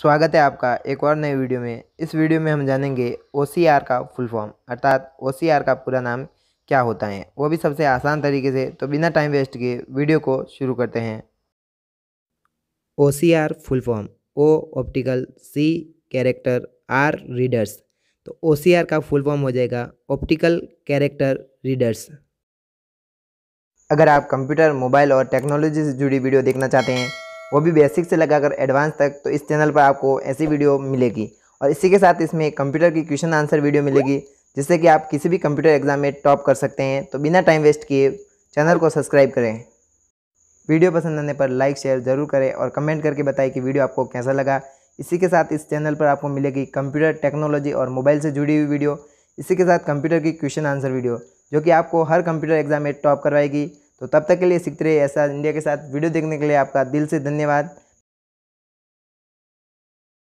स्वागत है आपका एक और नए वीडियो में। इस वीडियो में हम जानेंगे ओसीआर का फुल फॉर्म, अर्थात ओसीआर का पूरा नाम क्या होता है। वो भी सबसे आसान तरीके से तो बिना टाइम वेस्ट किए वीडियो को शुरू करते हैं। OCR full form O optical C character R readers तो ओसीआर का फुल फॉर्म हो जाएगा ऑप्टिकल कैरेक्टर रीडर्स अगर आप कंप्यूटर, मोबाइल और टेक्नोलॉजी से जुड़ी वीडियो देखना चाहते हैं वो भी बेसिक से लगाकर एडवांस तक तो इस चैनल पर आपको ऐसी वीडियो मिलेगी। और इसी के साथ इसमें कंप्यूटर की क्वेश्चन आंसर वीडियो मिलेगी, जिससे कि आप किसी भी कंप्यूटर एग्ज़ाम में टॉप कर सकते हैं। तो बिना टाइम वेस्ट किए चैनल को सब्सक्राइब करें। वीडियो पसंद आने पर लाइक शेयर ज़रूर करें और कमेंट करके बताएँ कि वीडियो आपको कैसा लगा। इसी के साथ इस चैनल पर आपको मिलेगी कंप्यूटर टेक्नोलॉजी और मोबाइल से जुड़ी हुई वीडियो इसी के साथ कंप्यूटर की क्वेश्चन आंसर वीडियो जो कि आपको हर कंप्यूटर एग्ज़ाम में टॉप करवाएगी। तो तब तक के लिए सीखते रहिए ऐसा इंडिया के साथ वीडियो देखने के लिए आपका दिल से धन्यवाद।